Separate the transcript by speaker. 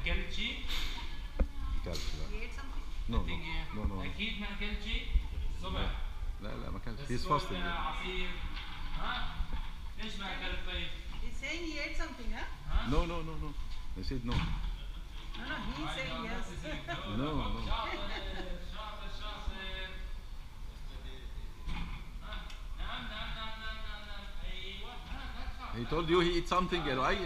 Speaker 1: McKelchy. No, no, no, no.
Speaker 2: أكيد مكلتشي لا لا ما كانش. He's
Speaker 1: fasting. ها؟ طيب؟
Speaker 3: He's saying he ate something, huh?
Speaker 2: No, no, no, no. I said no.
Speaker 3: No, no, He saying yes.
Speaker 2: no, no. He told you he eat something, and I.